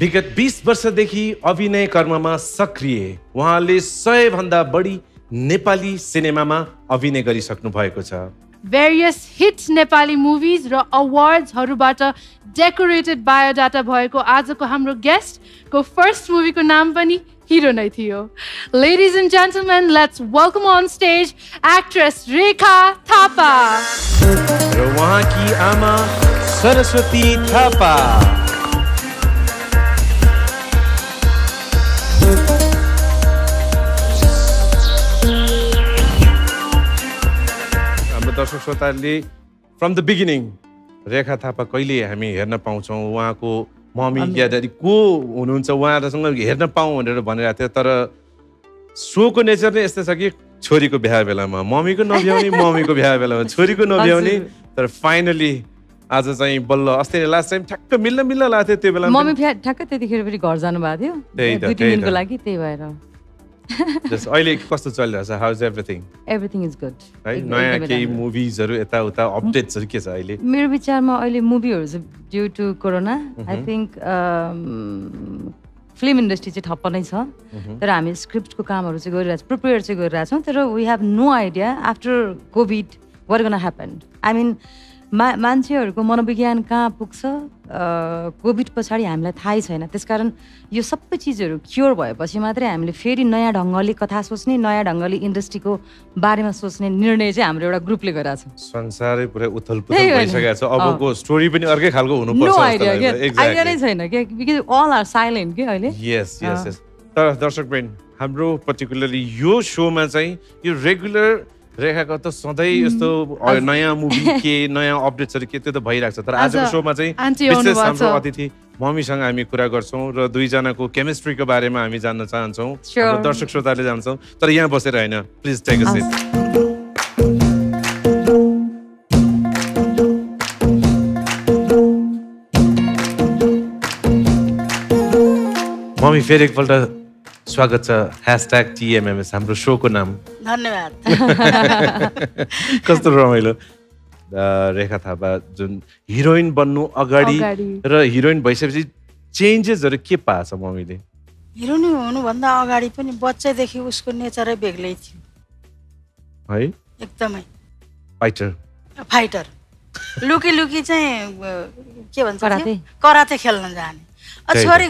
विगत बिस वर्षदेखि अभिनय कर्ममा सक्रिय। उहाँले सयभन्दा बढी नेपाली सिनेमामा अभिनय गरिसक्नु भएको छ। भेरियस हिट नेपाली मुभिज र अवार्ड्सहरूबाट डेकोरेटेड बायोडाटा भएको आजको हाम्रो गेस्टको फर्स्ट मुभीको नाम पनि हिरो नै थियो। Ladies and gentlemen let's welcome on stage actress Rekha Thapa र उहाँकी आमा सरस्वती थापा। दर्शक श्रोताहरूले from the beginning Rekha Thapa कहिले हामी हेर्न पाउँछौँ? उहाँको मम्मी या ड्याडी को हुनुहुन्छ? उहाँहरूसँग हेर्न पाऊँ भनेर भनिरहेको थियो तर सोको नेचर नै यस्तै छ कि छोरीको बिहा बेलामा। मम्मीको नभ्याउने मम्मीको बिहा बेलामा। छोरीको नभ्याउने। तर फाइनली आज चाहिँ बल्ल अस्ति लास्ट टाइम ठ्याक्क मिल्न मिल्न लाग्थ्यो त्यो बेला मम्मी ठ्याक्कै त्यतिखेर पनि घर जानुभएको थियो। त्यही त, दुई त्यही तिन दिनको त। लागि त्यही भएर। अहिले कस्तो चलिरहेछ how is everything everything is good है नयाँ केही मुभिजहरू यताउता अपडेट्सहरू के छ अहिले? मेरो विचारमा अहिले मुभीहरू चाहिँ due to corona I think film industry चाहिँ ठप्प नै छ। तर हामी स्क्रिप्टको कामहरू चाहिँ गरिरहेछौँ प्रिपेयर चाहिँ गरिरहेछौँ तर we have no idea after covid were gonna happen I mean मा मान्छेहरूको मनोविज्ञान कहाँ पुग्छ? कोभिड पछाडि हामीलाई थाहै छैन। त्यसकारण यो सबै चिजहरू क्योर भएपछि मात्रै हामीले फेरि नयाँ ढङ्गले कथा सोच्ने नयाँ ढङ्गले इन्डस्ट्रीको बारेमा सोच्ने निर्णय चाहिँ हाम्रो एउटा ग्रुपले गरिरहेको छ। संसारै पुरै उथल पुथल त्यही हो नि। भइसकेको छ। अबको स्टोरी पनि अर्कै खालको हुनुपर्छ आइडिया आइडिया नै. छैन क्या? बिकज अल आर साइलेन्ट के अहिले? यस यस यस तर दर्शक बहन हाम्रो पर्टिकुलरली यो सोमा चाहिँ यो रेगुलर रेखाको त सधैँ यस्तो नयाँ मुभी के नयाँ अपडेट्सहरू के त्यो त भइरहेको छ। तर आज आजको सोमा चाहिँ विशेष हाम्रो। अतिथि मम्मीसँग हामी कुरा गर्छौँ र दुईजनाको केमिस्ट्रीको बारेमा हामी जान्न चाहन्छौँ। दर्शक श्रोताले जान्छौँ। तर यहाँ बसेर होइन please take a seat mummy फेरि एकपल्ट स्वागत छ। ह्यासट्याग टिएमएमएस हाम्रो सोको नाम। धन्यवाद। कस्तो रमाइलो। रेखा थापा जुन हिरोइन बन्नु अगाडि। र हिरोइन भइसकेपछि चेन्जेसहरू के पाएछ मम्मीले हिरोनी हुनुभन्दा अगाडि पनि बच्चैदेखि उसको नेचरै बेग्लै थियो। है? एकदमै। फाइटर। फाइटर। लुकी लुकी चाहिँ के भन्छ कराते? खेल्न जाने। छोरी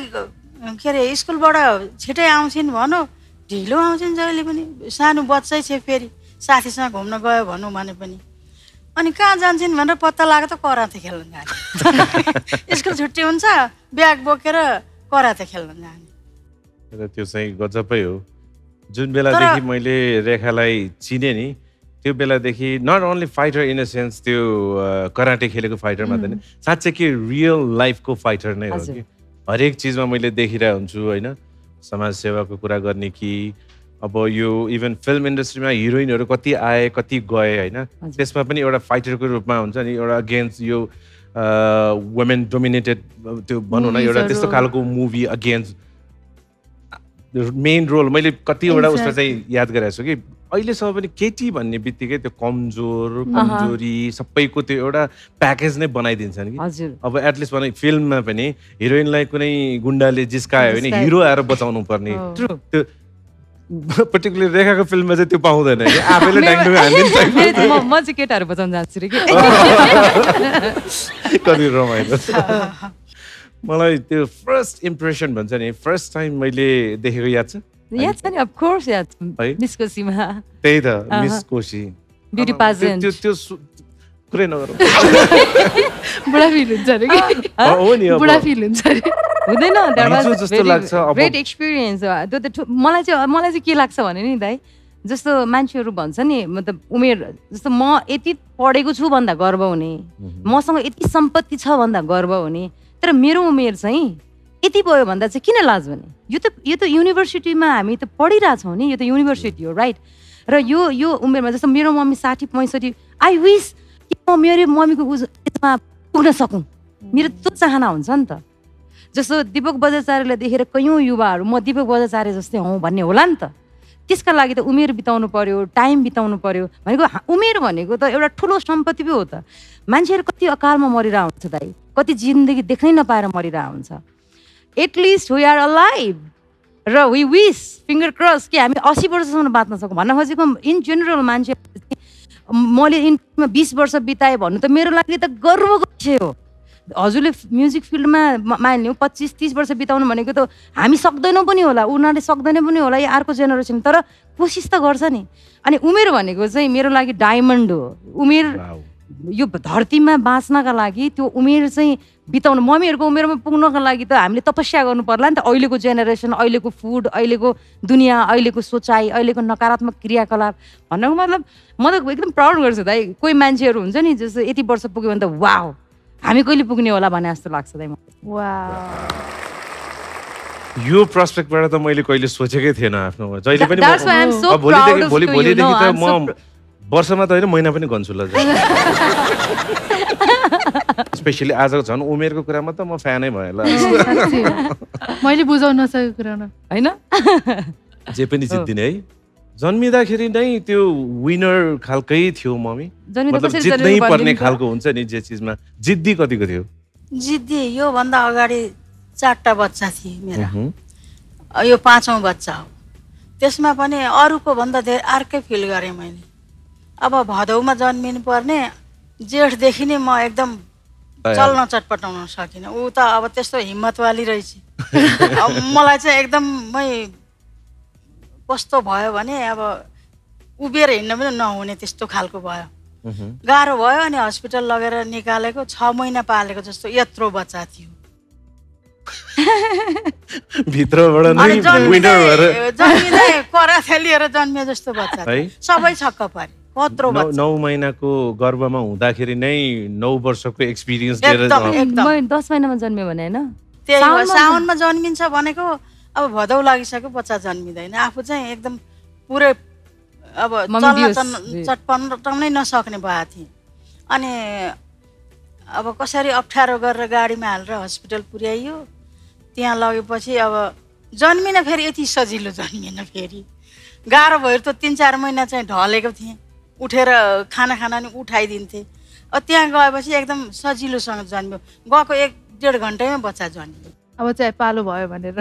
के अरे स्कुलबाट छिटै आउँछिन् भनौँ ढिलो आउँछिन् जहिले पनि। सानो बच्चै छ फेरि। साथीसँग घुम्न गयो भनौँ भने पनि। अनि कहाँ जान्छन् भनेर पत्ता लाग्यो त कराते खेल्न जाने। स्कुल छुट्टी हुन्छ ब्याग बोकेर कराते खेल्न जाने। र त्यो चाहिँ गजबै हो। जुन बेलादेखि मैले रेखालाई चिने नि त्यो बेलादेखि not only fighter in a sense त्यो कराटे खेलेको फाइटर मात्र नि साँच्चै कि रियल लाइफको फाइटर नै हो। कि? हरेक चिजमा मैले देखिरहेको हुन्छु होइन? समाज सेवाको कुरा गर्ने कि अब यो इभन फिल्म इन्डस्ट्रीमा हिरोइनहरू कति आए कति गए होइन त्यसमा पनि एउटा फाइटरको रूपमा हुन्छ नि एउटा अगेन्स्ट यो वुमेन डोमिनेटेड त्यो भनौँ न एउटा। त्यस्तो खालको मुभी अगेन्स्ट मेन रोल मैले कतिवटा उसमा चाहिँ याद गरेको छु कि अहिलेसम्म पनि केटी भन्ने बित्तिकै त्यो कमजोर कमजोरी सबैको त्यो एउटा प्याकेज नै बनाइदिन्छ नि कि अब एटलिस्ट भने फिल्ममा पनि हिरोइनलाई कुनै गुन्डाले जिस्कायो भने। हिरो आएर बचाउनु पर्ने। त्यो पर्टिकुलर रेखाको फिल्ममा चाहिँ त्यो पाउँदैन कि। आफैले म चाहिँ केटाहरू बचाउन जान्छु कति रमाइलो मलाई त्यो फर्स्ट इम्प्रेसन भन्छ नि फर्स्ट टाइम मैले देखेको याद छ? याद छ नि अफकोर्स याद छ। है? मिसको सीमा त्यही त मिस कोशी ब्युटी पाजेन्ट त्यो त्यो कुरै नगरौँ। बुढा फिल हुन्छ अरे कि? हो नि बुढा फिल हुन्छ अरे। हुँदैन जस्तो लाग्छ ग्रेट एक्सपिरियन्स त्यो त मलाई चाहिँ मलाई चाहिँ के लाग्छ भने नि दाइ जस्तो मान्छेहरू भन्छ नि मतलब उमेर जस्तो म यति पढेको छु भन्दा गर्व हुने। मसँग यति सम्पत्ति छ भन्दा गर्व हुने। तर मेरो उमेर चाहिँ यति भयो भन्दा चाहिँ किन लाज भने? यो त यो त युनिभर्सिटीमा हामी त पढिरहेछौँ नि यो त युनिभर्सिटी हो राइट र यो यो उमेरमा जस्तो मेरो मम्मी साठी पैँसठी आई विस कि म मेरो मम्मीको यसमा पुग्न सकौँ। मेरो त्यो चाहना हुन्छ नि त। जस्तो दिपक बजाचार्यलाई देखेर कैयौँ युवाहरू म दिपक बजाचार्य जस्तै हौँ भन्ने होला नि त। त्यसका लागि त उमेर बिताउनु पर्यो टाइम बिताउनु पर्यो भनेको उमेर भनेको त एउटा ठुलो सम्पत्ति पो हो त। मान्छेहरू कति अकालमा मरिरहेको हुन्छ दाइ। कति जिन्दगी देख्नै नपाएर मरिरहेको हुन्छ। At least we are alive र वी विस फिङ्गर क्रस कि हामी असी वर्षसम्म बाँच्न सकौँ भन्न खोजेको इन जेनरल मान्छे मैले इन्डियामा बिस वर्ष बिताएँ भन्नु त मेरो लागि त गर्वको विषय हो। हजुरले म्युजिक फिल्डमा म- मानिलिउँ पच्चिस तिस वर्ष बिताउनु भनेको त हामी सक्दैनौँ पनि होला उनीहरूले सक्दैन पनि होला यो अर्को जेनेरेसन तर कोसिस त गर्छ नि। अनि उमेर भनेको चाहिँ मेरो लागि डायमन्ड हो। उमेर. यो धरतीमा बाँच्नका लागि त्यो उमेर चाहिँ बिताउनु मम्मीहरूको उमेरमा पुग्नको लागि त हामीले तपस्या गर्नु पर्ला नि त। अहिलेको जेनेरेसन अहिलेको फुड अहिलेको दुनियाँ अहिलेको सोचाइ अहिलेको नकारात्मक क्रियाकलाप भन्नको मतलब म त एकदम प्राउड गर्छु दाइ। कोही मान्छेहरू हुन्छ नि जस्तो यति वर्ष पुग्यो भने त वाह हामी कहिले पुग्ने होला? भने जस्तो लाग्छ दाइ मलाई। वा यो प्रस्पेक्टबाट त मैले कहिले सोचेकै थिएन आफ्नो। जहिले पनि वर्षमा त होइन महिना पनि गन्छु ल स्पेसली आजको झन् उमेरको कुरामा त म फ्यानै भएँ ल। मैले बुझाउन नसकेको कुरा होइन? जे पनि जित्दिने है। जन्मिँदाखेरि नै त्यो विनर खालकै थियो मम्मी। मतलब जित्नै पर्ने? खालको हुन्छ नि जे चिजमा। जिद्दी कतिको थियो? जिद्दी योभन्दा अगाडि चारवटा बच्चा थिए मेरा। यो पाँचौँ बच्चा हो। त्यसमा पनि अरूको भन्दा धेरै अर्कै फिल गरेँ मैले। अब भदौमा जन्मिनु पर्ने जेठदेखि नै म एकदम चल्न चटपटाउन सकिनँ। ऊ त अब त्यस्तो हिम्मतवाली रहेछ। अब मलाई चाहिँ एकदमै कस्तो भयो भने अब उभिएर हिँड्न पनि नहुने त्यस्तो खालको भयो। गाह्रो भयो अनि हस्पिटल लगेर निकालेको छ महिना पालेको जस्तो यत्रो बच्चा थियो। जन्मिँदै जन्मिँदै कराथे लिएर जन्मिए जस्तो बच्चा। सबै छक्क परे। कत्रो नौ- महिनाको गर्भमा हुँदाखेरि नै नौ वर्षको एक्सपिरियन्स लिएर दस महिनामा जन्म्यो भने होइन? त्यही हो साउनमा- जन्मिन्छ भनेको अब भदौ लागिसक्यो बच्चा जन्मिँदैन। आफू चाहिँ एकदम पुरै अब चटपटाउनै नसक्ने भएको थिएँ। अनि अब कसरी अप्ठ्यारो गरेर गाडीमा हालेर हस्पिटल पुर्याइयो त्यहाँ लगेपछि अब जन्मिन फेरि यति सजिलो जन्मिएन फेरि। गाह्रो भयो त तिन चार महिना चाहिँ ढलेको थिएँ। उठेर खाना खाना नि उठाइदिन्थेँ। अब त्यहाँ गएपछि एकदम सजिलोसँग जन्मियो। गएको एक डेढ घन्टैमा बच्चा जन्मियो। अब चाहिँ पालो भयो भनेर।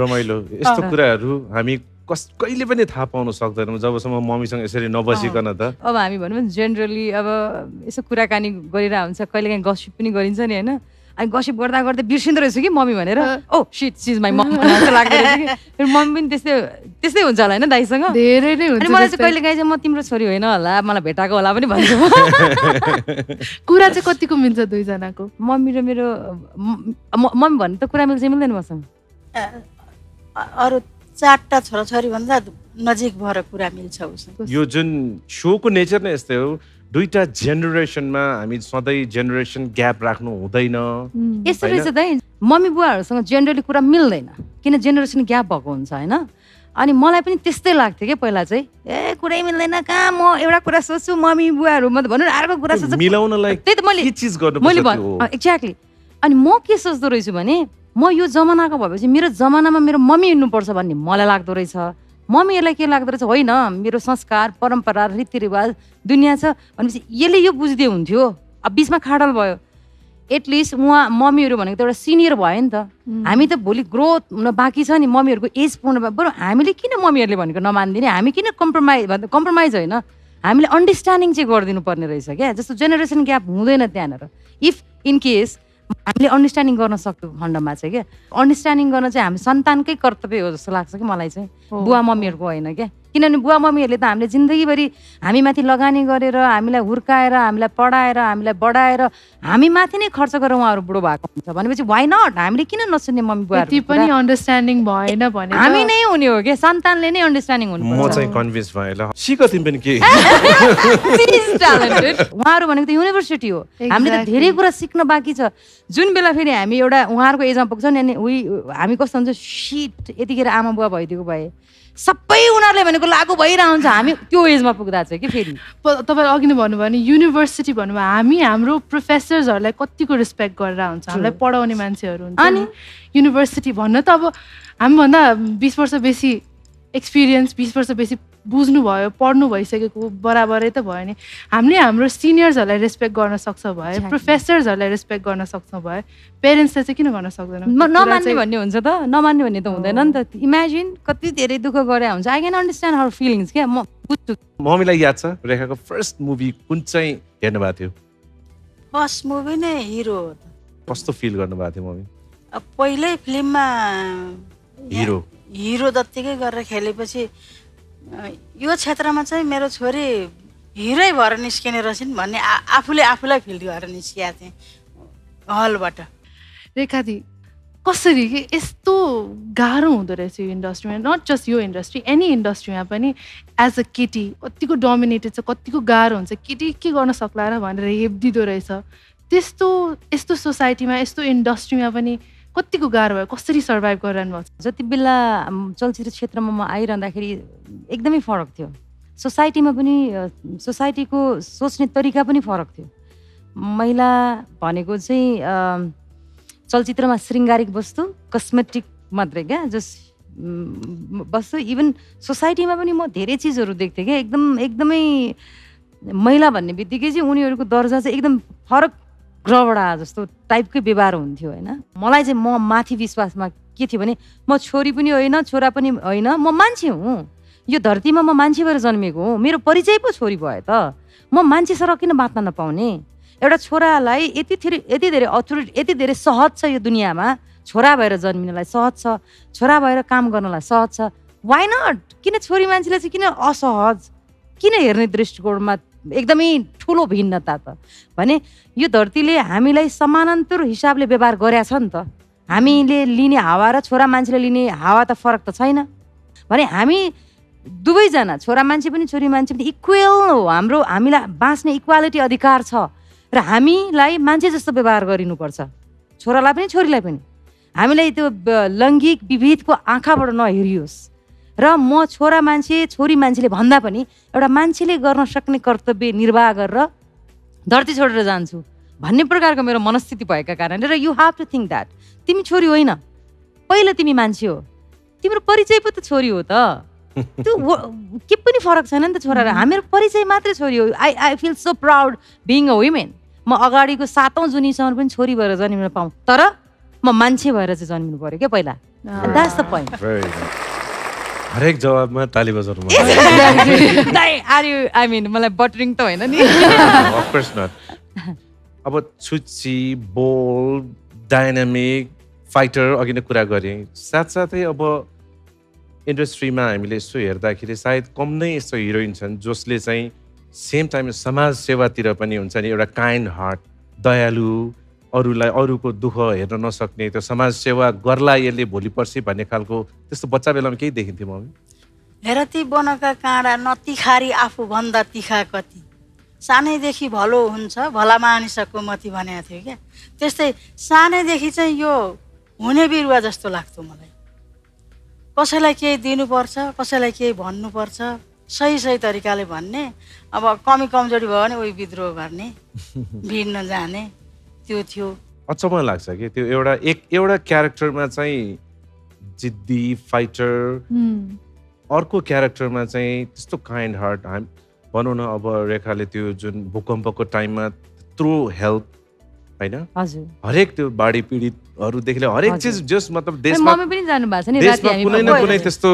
रमाइलो। यस्तो कुराहरू हामी कस कहिले पनि थाहा पाउन सक्दैनौँ। जबसम्म मम्मीसँग यसरी नबसिकन त। अब हामी भनौँ जेनरली अब यसो कुराकानी गरिरहेको हुन्छ कहिलेकाहीँ गसिप पनि गरिन्छ नि होइन? अनि गसिप गर्दा गर्दै बिर्सिँदो रहेछु कि मम्मी भनेर ओ सिट चिज माई मम जस्तो लाग्दो रहेछ कि। फेरि मम्मी पनि त्यस्तै त्यस्तै हुन्छ होला होइन दाइसँग? धेरै नै हुन्छ अनि मलाई चाहिँ। कहिले काहीँ चाहिँ म तिम्रो छोरी होइन होला मलाई भेटाएको होला पनि भन्छु कुरा चाहिँ कतिको मिल्छ दुईजनाको? मम्मी र मेरो मम्मी भन्नु त कुरा मिल्छ मिल्दैन मसँग। अ- अरू चारवटा छोराछोरी भन्दा नजिक भएर कुरा मिल्छ उसँग यो जुन सोको नेचर नै यस्तै हो दुईटा जेनेरेसनमा हामी सधैँ जेनेरेसन ग्याप राख्नु हुँदैन? रहेछ दाइ मम्मी बुवाहरूसँग जेनरली कुरा मिल्दैन किन जेनेरेसन ग्याप भएको हुन्छ होइन? अनि मलाई पनि त्यस्तै लाग्थ्यो क्या पहिला चाहिँ ए कुरै मिल्दैन कहाँ? म एउटा कुरा सोच्छु मम्मी बुवाहरू म त भनौँ न अर्को कुरा सोच्छु। मिलाउनलाई त्यही त मैले के चिज गर्नु मैले भन् एक्ज्याक्टली अनि म के सोच्दो रहेछु भने म यो जमानाको भएपछि मेरो जमानामा मेरो मम्मी हिँड्नुपर्छ भन्ने मलाई लाग्दो रहेछ। मम्मीहरूलाई के लाग्दो रहेछ? होइन मेरो संस्कार परम्परा रीतिरिवाज दुनियाँ छ भनेपछि यसले यो बुझ्दै हुन्थ्यो। अब बिचमा खाडल भयो। एटलिस्ट उहाँ मम्मीहरू भनेको त एउटा सिनियर भयो नि त। हामी त भोलि ग्रोथ हुन बाँकी छ नि मम्मीहरूको एज पूर्ण भयो। बरु हामीले किन मम्मीहरूले भनेको नमानिदिने? हामी किन कम्प्रोमाइज भन्दा कम्प्रोमाइज होइन। हामीले अन्डरस्ट्यान्डिङ चाहिँ गरिदिनु पर्ने रहेछ क्या। जस्तो जेनेरेसन ग्याप हुँदैन त्यहाँनिर। इफ इन केस हामीले अन्डरस्ट्यान्डिङ गर्न सक्यो खण्डमा चाहिँ क्या अन्डरस्ट्यान्डिङ गर्न चाहिँ हामी सन्तानकै कर्तव्य हो जस्तो लाग्छ कि मलाई चाहिँ। बुवा मम्मीहरूको होइन क्या किनभने बुवा मम्मीहरूले त हामीले जिन्दगीभरि हामीमाथि लगानी गरेर हामीलाई हुर्काएर हामीलाई पढाएर हामीलाई बढाएर हामी माथि नै खर्च गरेर उहाँहरू बुढो भएको हुन्छ। भनेपछि वाइ नट हामीले किन नसुन्ने मम्मी बुवाहरू पनि अन्डरस्ट्यान्डिङ भएन भने हामी नै हुने हो क्या। सन्तानले नै अन्डरस्ट्यान्डिङ म हुनु चाहिँ कन्भिन्स भएँ ल। सिक तिमी पनि के उहाँहरू भनेको त युनिभर्सिटी हो। हामीले त. धेरै कुरा सिक्न बाँकी छ। जुन बेला फेरि हामी एउटा उहाँहरूको एजमा पुग्छ नि अनि उही हामी कस्तो हुन्छ? सिट यतिखेर आमा बुवा भइदिएको भए। सबै उनीहरूले भनेको लागु भइरहन्छ। हामी त्यो एजमा पुग्दा चाहिँ कि फेरि? तपाईँले अघि नै भन्नुभयो भने युनिभर्सिटी भन्नुभयो हामी हाम्रो प्रोफेसर्सहरूलाई कतिको रेस्पेक्ट गरेर हुन्छ। हामीलाई पढाउने मान्छेहरू हुन्छ। अनि? युनिभर्सिटी भन्न त अब हामीभन्दा बिस वर्ष बेसी एक्सपिरियन्स बिस वर्ष बेसी बुझ्नुभयो पढ्नु भइसकेको बराबरै त भयो नि। हामीले हाम्रो सिनियर्सहरूलाई रेस्पेक्ट गर्न सक्छ भए Exactly. प्रोफेसर्सहरूलाई रेस्पेक्ट गर्न सक्छौँ भए पेरेन्ट्सले चाहिँ किन गर्न सक्दैनौँ? नमान्ने भन्ने हुन्छ त। नमान्ने भन्ने त हुँदैन नि त। इमेजिन कति धेरै दुःख गरे हुन्छ। I can understand her feelings क्या। म बुझ्छु। मम्मीलाई याद छ रेखाको फर्स्ट मुभी कुन चाहिँ हेर्नु भएको थियो? फर्स्ट मुभी नै हिरो हो त। कस्तो फिल गर्नुभएको थियो मम्मी? पहिल्यै फिल्ममा हिरो हिरो जत्तिकै गरेर खेलेपछि यो क्षेत्रमा चाहिँ मेरो छोरी हिरै भएर निस्किने रहेछन् भन्ने आफूले आफूलाई फिल गरेर निस्किएको थिएँ हलबाट। रेखा दी कसरी कि यस्तो गाह्रो हुँदो रहेछ यो इन्डस्ट्रीमा? नट जस्ट यो इन्डस्ट्री एनी इन्डस्ट्रीमा पनि एज अ केटी कतिको डोमिनेटेड छ कतिको गाह्रो हुन्छ केटी के गर्न सक्ला र भनेर हेपिदिँदो रहेछ। त्यस्तो यस्तो सोसाइटीमा यस्तो इन्डस्ट्रीमा पनि कतिको गाह्रो भयो कसरी सर्भाइभ गरिरहनु भएको छ? जति बेला चलचित्र क्षेत्रमा म आइरहँदाखेरि एकदमै फरक थियो। सोसाइटीमा पनि सोसाइटीको सोच्ने तरिका पनि फरक थियो। महिला भनेको चाहिँ चलचित्रमा शृङ्गारिक वस्तु कस्मेटिक मात्रै क्या जस वस्तु। इभन सोसाइटीमा पनि म धेरै चिजहरू देख्थेँ क्या एकदम एकदमै महिला भन्ने बित्तिकै चाहिँ उनीहरूको दर्जा चाहिँ एकदम फरक ग्रहबाट आए जस्तो टाइपकै व्यवहार हुन्थ्यो होइन? मलाई चाहिँ म माथि विश्वासमा के थियो भने म छोरी पनि होइन छोरा पनि होइन म मान्छे हुँ। यो धरतीमा म मान्छे भएर जन्मेको हुँ। मेरो परिचय पो छोरी भयो त। म मान्छेसँग किन बाँच्न नपाउने? एउटा छोरालाई यति धेरै यति धेरै अथोरिटी यति धेरै सहज छ यो दुनियाँमा। छोरा भएर जन्मिनलाई सहज छ। छोरा भएर काम गर्नलाई सहज छ। वाइ नट किन छोरी मान्छेलाई चाहिँ किन असहज? किन हेर्ने दृष्टिकोणमा एकदमै ठुलो भिन्नता त। भने यो धरतीले हामीलाई समानान्तर हिसाबले व्यवहार गरेछ नि त। हामीले लिने हावा र छोरा मान्छेले लिने हावा त फरक त छैन। भने हामी दुवैजना छोरा मान्छे पनि छोरी मान्छे पनि इक्वेल हो। हाम्रो हामीलाई बाँच्ने इक्वालिटी अधिकार छ। र हामीलाई मान्छे जस्तो व्यवहार गरिनुपर्छ। छोरालाई पनि छोरीलाई पनि। हामीलाई त्यो लैङ्गिक विभेदको आँखाबाट नहेरियोस्। र म छोरा मान्छे छोरी मान्छेले भन्दा पनि एउटा मान्छेले गर्न सक्ने कर्तव्य निर्वाह गरेर धरती छोडेर जान्छु भन्ने प्रकारको मेरो मनस्थिति भएका कारणले र you have to think that तिमी छोरी होइन। पहिला तिमी मान्छे हो। तिम्रो परिचय पो त छोरी हो त। त्यो के पनि फरक छैन नि त छोरा र हामीहरू परिचय मात्रै छोरी हो। I I feel so proud being a women म अगाडिको सातौँ जुनीसम्म पनि छोरी भएर जन्मिन पाऊँ। तर म मान्छे भएर चाहिँ जन्मिनु पऱ्यो क्या पहिला। That's the point. हरेक जवाबमा ताली बजाउनु मन आर यु आई मिन मलाई बटरिङ त होइन नि. अब छुच्ची बोल डाइनामिक फाइटर अघि नै कुरा गरेँ। साथसाथै अब इन्डस्ट्रीमा हामीले यसो हेर्दाखेरि सायद कम नै यस्तो हिरोइन छन् जसले चाहिँ सेम टाइम समाज सेवातिर पनि हुन्छ नि एउटा काइन्ड हार्ट दयालु अरूलाई अरूको दुःख हेर्न नसक्ने त्यो समाज सेवा गर्ला यसले भोलि पर्सि भन्ने खालको त्यस्तो बच्चा बेलामा केही देखिन्थ्यो मम्मी? हेर ती बनका काँडा नतिखारी आफूभन्दा तिखा कति। सानैदेखि भलो हुन्छ भला मानिसको मती भनेको थियो क्या। त्यस्तै सानैदेखि चाहिँ यो हुने बिरुवा जस्तो लाग्थ्यो मलाई। कसैलाई केही दिनुपर्छ कसैलाई केही भन्नुपर्छ सही सही तरिकाले भन्ने अब कमी कमजोरी भयो भने उही विद्रोह गर्ने भिड्न जाने। त्यो थियो अचम्म लाग्छ कि त्यो एउटा एक एउटा क्यारेक्टरमा चाहिँ जिद्दी फाइटर. अर्को क्यारेक्टरमा चाहिँ त्यस्तो काइन्ड हार्ट हाम भनौँ न अब रेखाले त्यो जुन भूकम्पको टाइममा त्यत्रो हेल्प होइन हरेक त्यो बाढी पीडितहरूदेखि लिएर हरेक। चिज जस मतलब देशमा देशमा कुनै न कुनै। त्यस्तो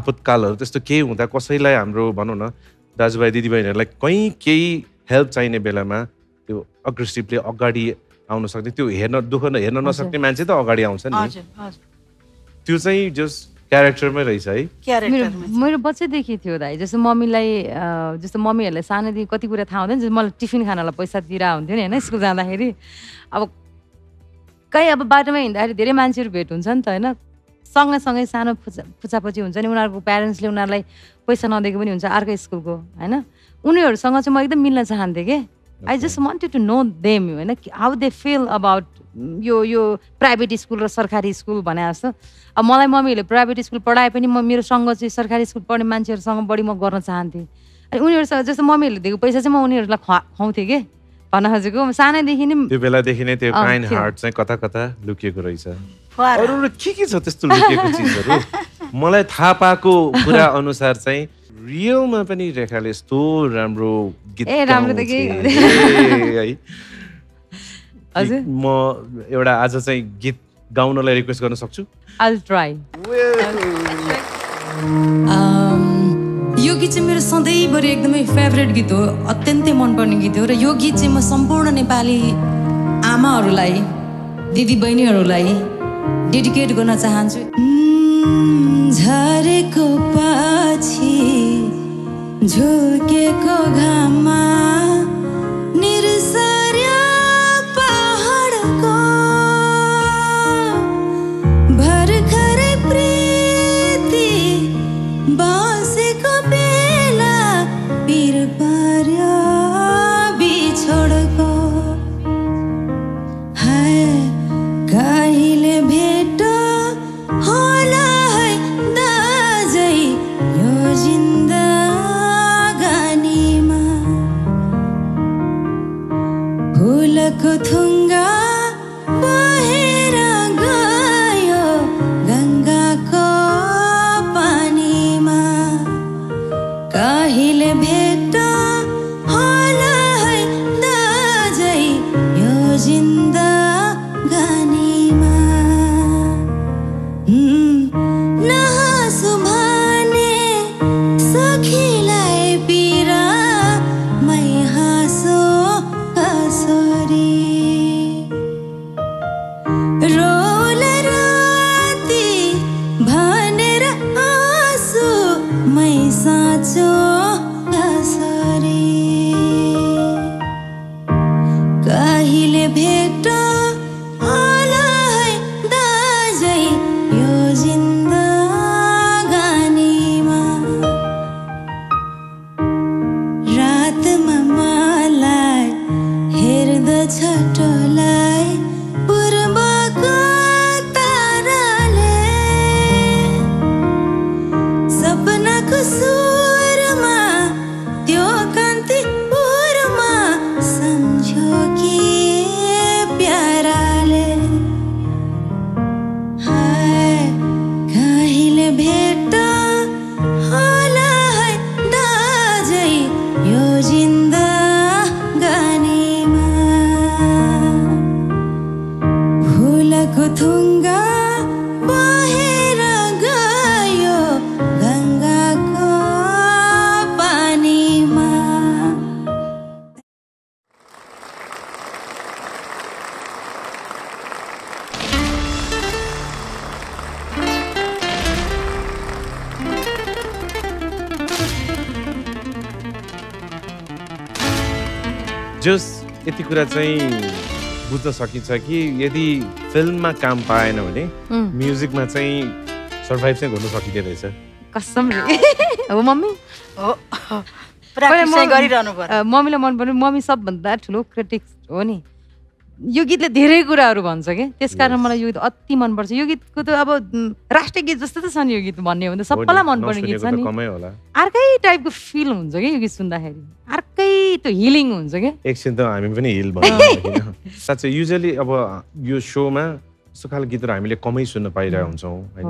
आपतकालहरू त्यस्तो केही हुँदा कसैलाई हाम्रो भनौँ न दाजुभाइ दिदीबहिनीहरूलाई कहीँ केही हेल्प चाहिने बेलामा त्यो अग्रेसिभली अगाडि आउन सक्ने त्यो हेर्न दुःख न- हेर्न नसक्ने मान्छे त अगाडि आउँछ नि। त्यो चाहिँ जस क्यारेक्टरमै रहेछ है। मेरो बच्चैदेखि थियो दाइ जस्तो मम्मीलाई जस्तो मम्मीहरूलाई सानोदेखि कति कुरा थाहा हुँदैन जस्तो मलाई टिफिन खानालाई पैसा दिएर हुन्थ्यो नि होइन स्कुल जाँदाखेरि। अब कहीँ अब बाटोमा हिँड्दाखेरि धेरै मान्छेहरू भेट हुन्छ नि त होइन? सँगैसँगै सानो फुचा फुचापछि हुन्छ नि उनीहरूको प्यारेन्ट्सले उनीहरूलाई पैसा नदिएको पनि हुन्छ अर्कै स्कुलको होइन? उनीहरूसँग चाहिँ म एकदम मिल्न चाहन्थेँ कि? I just wanted to know them होइन हाउ दे फिल अबाउट यो यो प्राइभेट स्कुल र सरकारी स्कुल भने जस्तो अब मलाई मम्मीहरूले प्राइभेट स्कुल पढाए पनि म मेरो सँग चाहिँ सरकारी स्कुल पढ्ने मान्छेहरूसँग बढी म गर्न चाहन्थेँ अनि उनीहरूसँग जस्तो मम्मीहरूले दिएको पैसा चाहिँ म उनीहरूलाई खुवा खुवाउँथेँ कि भन्न खोजेको सानैदेखि नै त्यो बेलादेखि नै त्यो काइन्ड। हार्ट चाहिँ कता कता लुकिएको रहेछ अरू के के छ त्यस्तो लुकिएको चिजहरू मलाई थाहा पाएको कुरा अनुसार चाहिँ रियलमा पनि रेखाले यस्तो राम्रो गीत ए, राम्रो त केही गाउँथे। ए, है। म एउटा आज चाहिँ गीत गाउनलाई रिक्वेस्ट गर्न सक्छु। आई ट्राई यो गीत चाहिँ मेरो सधैँभरि एकदमै फेभरेट गीत हो। अत्यन्तै मनपर्ने गीत हो र यो गीत चाहिँ म सम्पूर्ण नेपाली आमाहरूलाई दिदी बहिनीहरूलाई डेडिकेट गर्न चाहन्छु। झरेको पछि झुकेको घाममा जस यति कुरा चाहिँ बुझ्न सकिन्छ कि यदि फिल्ममा काम पाएन भने म्युजिकमा चाहिँ सर्भाइभ चाहिँ गर्नु सकिँदो रहेछ। कसम हो मम्मी? हो। पर्यो। मम्मीलाई मन पर्ने मम्मी सबभन्दा ठुलो क्रिटिक्स हो नि। यो गीतले धेरै कुराहरू भन्छ कि? त्यस कारण मलाई यो गीत अति मनपर्छ। यो गीतको त अब राष्ट्रिय गीत जस्तो त छ नि यो गीत भन्ने हो भने सबैलाई मनपर्ने गीत छ नि। अर्कै टाइपको फिल हुन्छ कि यो गीत सुन्दाखेरि? अर्कै त्यो हिलिङ हुन्छ कि? एकछिन त हामी पनि हिल साँच्चै युजली अब यो सोमा यस्तो खालको गीतहरू हामीले कमै सुन्न पाइरहेको हुन्छौँ होइन।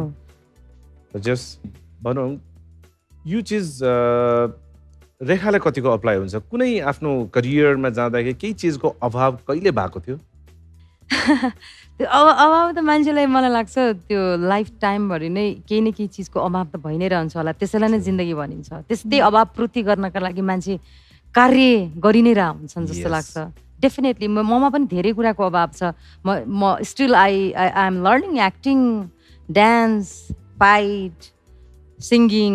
जस भनौँ यो चिज रेखालाई कतिको अप्लाई हुन्छ? कुनै आफ्नो करियरमा जाँदाखेरि केही चिजको अभाव कहिले भएको थियो? त्यो अब अभाव त मान्छेलाई मलाई लाग्छ त्यो लाइफ टाइमभरि नै केही न केही चिजको अभाव त भइ नै रहन्छ होला। त्यसैलाई नै जिन्दगी भनिन्छ। त्यस्तै अभाव पूर्ति गर्नका लागि मान्छे कार्य गरि नै रह हुन्छन् जस्तो. लाग्छ। डेफिनेटली ममा पनि धेरै कुराको अभाव छ। म म still I I I am learning acting dance fight singing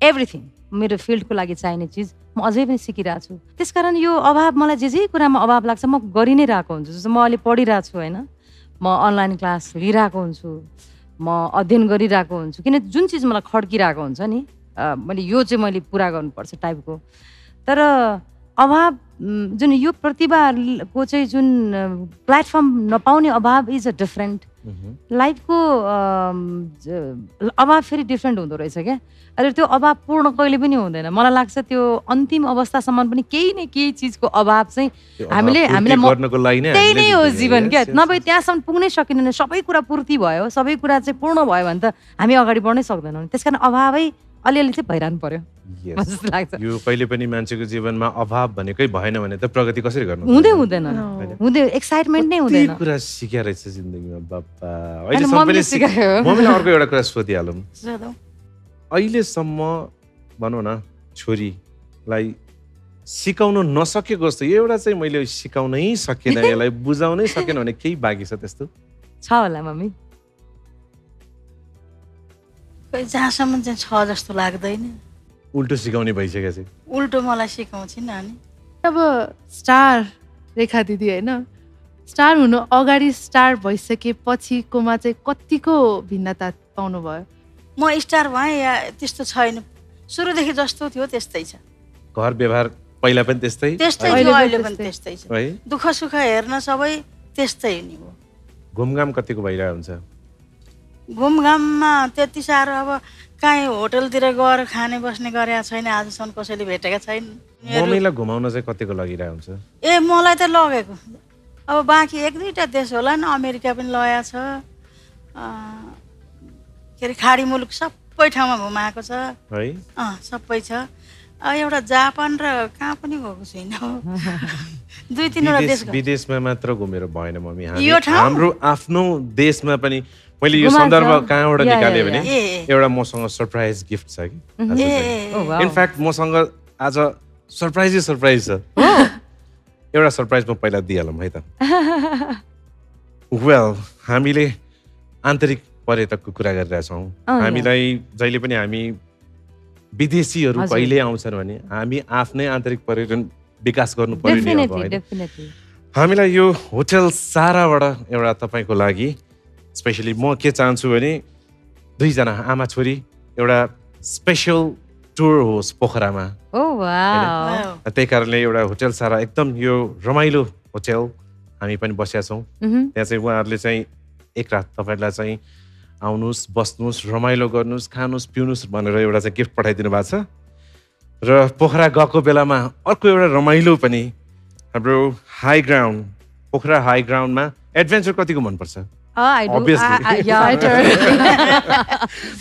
everything मेरो फिल्डको लागि चाहिने चिज म अझै पनि सिकिरहेको छु। त्यसकारण यो अभाव मलाई जे जे कुरामा अभाव लाग्छ म गरि नै रहेको हुन्छु। जस्तो म अहिले पढिरहेको छु होइन? म अनलाइन क्लास लिइरहेको हुन्छु। म अध्ययन गरिरहेको हुन्छु। किन जुन चिज मलाई खड्किरहेको हुन्छ नि मैले यो चाहिँ मैले पुरा गर्नुपर्छ टाइपको। तर अभाव जुन यो प्रतिभाको चाहिँ जुन प्लेटफर्म नपाउने अभाव इज अ डिफरेन्ट लाइफको अभाव फेरि डिफ्रेन्ट हुँदो रहेछ क्या? अहिले त्यो अभाव पूर्ण कहिले पनि हुँदैन। मलाई लाग्छ त्यो अन्तिम अवस्थासम्म पनि केही न केही चिजको अभाव चाहिँ हामीले हामीलाई त्यही नै हो जीवन क्या। नभए. त्यहाँसम्म पुग्नै सकिँदैन। सबै कुरा पूर्ति भयो सबै कुरा चाहिँ पूर्ण भयो भने त हामी अगाडि बढ्नै सक्दैनौँ। त्यस कारण अभावै अलिअलि चाहिँ भइरहनु पर्यो। जस्तो लाग्छ। यो कहिले पनि मान्छेको जीवनमा अभाव भनेकै भएन भने त प्रगति कसरी गर्नु हुँदै हुँदैन। हुँदै एक्साइटमेन्ट नै हुँदैन। कुरा सिकेर रहेछ जिन्दगीमा सिकायो। मम्मीलाई अर्को एउटा कुरा सोधिहालौँ। अहिलेसम्म भनौँ न छोरीलाई सिकाउनु नसकेको जस्तो यो एउटा चाहिँ मैले सिकाउनै सकेन यसलाई बुझाउनै सकेन भने केही बाँकी छ त्यस्तो? छ होला मम्मी। जहाँसम्म चाहिँ छ जस्तो लाग्दैन। उल्टो सिकाउने भइसकेको छ। उल्टो मलाई सिकाउँछ नि अनि। अब स्टार रेखा दिदी होइन स्टार हुनु अगाडि स्टार भइसकेपछिकोमा चाहिँ कतिको भिन्नता पाउनुभयो? म स्टार भएँ या त्यस्तो छैन। सुरुदेखि जस्तो थियो त्यस्तै छ। घर व्यवहार पहिला पनि त्यस्तै? त्यस्तै अहिले थियो पनि अहिले पनि त्यस्तै। त्यस्तै छ। दुःख सुख हेर्न सबै त्यस्तै नि हो। घुमघाम कतिको भइरहेको हुन्छ? घुमघाममा त्यति साह्रो अब काहीँ होटलतिर गएर खाने बस्ने गरेका छैन आजसम्म कसैले भेटेका छैन। मम्मीलाई घुमाउन चाहिँ कतिको लगिरहेको हुन्छ? ए मलाई त लगेको। अब बाँकी एक दुईवटा देश होला नि अमेरिका पनि लगेको छ के अरे खाडी मुलुक सबै ठाउँमा घुमाएको छ। है? अँ सबै छ। एउटा जापान र कहाँ पनि गएको छैन। दुई तिनवटा देश। विदेशमा मात्र घुमेर भएन मम्मी। यो ठाउँ? हाम्रो आफ्नो देशमा पनि मैले यो सन्दर्भ? कहाँबाट निकालेँ। भने। एउटा मसँग सरप्राइज गिफ्ट छ कि ए, ए, ओ, ए। वाउ। इनफ्याक्ट मसँग आज सरप्राइजै सरप्राइज छ एउटा सरप्राइज म पहिला दिइहालौँ है त वेल हामीले आन्तरिक पर्यटकको कुरा गरिरहेछौँ अँ, हामीलाई जहिले पनि हामी विदेशीहरू। कहिले आउँछन् भने हामी आफ्नै आन्तरिक पर्यटन विकास गर्नु पर्यो हामीलाई यो होटल साराबाट एउटा तपाईँको लागि स्पेसली म के चाहन्छु भने दुईजना आमा छोरी एउटा स्पेसल टुर होस् पोखरामा। वाउ। त्यही कारणले एउटा होटल सारा एकदम यो रमाइलो होटल हामी पनि बसेका छौँ। मह्म। त्यहाँ चाहिँ उहाँहरूले चाहिँ एक रात तपाईँहरूलाई चाहिँ आउनुहोस् बस्नुहोस् रमाइलो गर्नुहोस् खानुहोस् पिउनुहोस् भनेर एउटा चाहिँ गिफ्ट पठाइदिनु भएको छ। र पोखरा गएको बेलामा अर्को एउटा रमाइलो पनि हाम्रो हाई ग्राउन्ड पोखरा हाई ग्राउन्डमा एडभेन्चर कतिको मनपर्छ? I do. Obviously. I- I- yeah.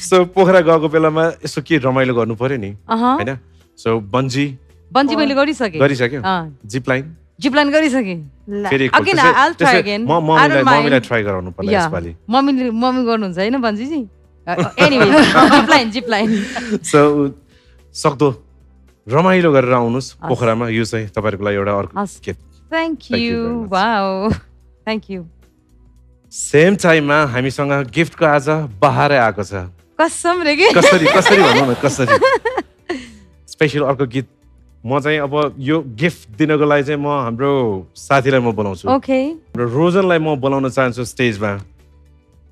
So Pokhara गएको बेलामा यसो के रमाइलो गर्नु पर्यो नि अहँ। होइन सो बन्जी बन्जी मैले गरिसकेँ गरिसक्यो जिप लाइन जिप लाइन गरिसकेँ ला। फेरि Again, त्यसै- I'll try त्यसै again. म I don't मम्मीलाई mind. मम्मीलाई ट्राई गराउनु पर्ला या यसपालि मम्मीले मम्मी गर्नुहुन्छ होइन बन्जीजी anyway zip line zip line so सक्दो रमाइलो गरेर आउनुहोस् हस्। पोखरामा यो चाहिँ तपाईँहरूको लागि एउटा अर्को thank you. Wow thank you same टाइममा हामीसँग गिफ्टको आज बहारै आएको छ। कसम रे कि? कसरी कसरी भनौँ न कसरी? स्पेसल अर्को गीत। म चाहिँ अब यो गिफ्ट दिनको लागि चाहिँ म हाम्रो साथीलाई म बोलाउँछु। ओके हाम्रो रोजनलाई म बोलाउन चाहन्छु स्टेजमा।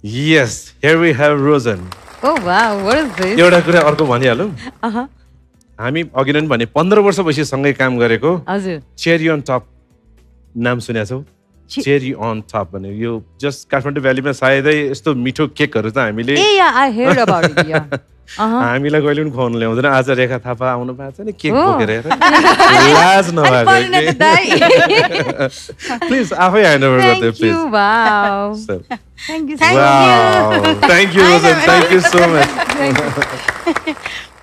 Yes here we have Rojan. This एउटा कुरा अर्को भनिहालौँ। हामी अघि नै भने पन्ध्र वर्षपछि सँगै काम गरेको हजुर। चेरी अन टप नाम सुनेको छौ? चेरी अन टप भने यो जस्ट काठमाडौँ भ्यालीमा सायदै यस्तो मिठो केकहरू त हामीले हामीलाई कहिले पनि खुवाउनु ल्याउँदैन आज रेखा थापा आउनु भएको छ नि केक। बोकेर। लाज नभएको प्लिज आफै ह्यान्ड ओभर गरिदियो thank you please thank you Thank wow.